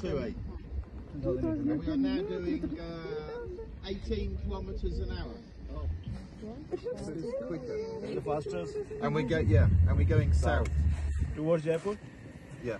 Two eight. And we are now doing uh, 18 kilometres an hour. The fastest And we go, yeah, and we're going south. towards the airport. Yeah.